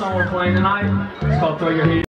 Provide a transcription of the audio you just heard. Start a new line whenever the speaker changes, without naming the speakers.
song we're playing tonight. It's called Throw Your Heat.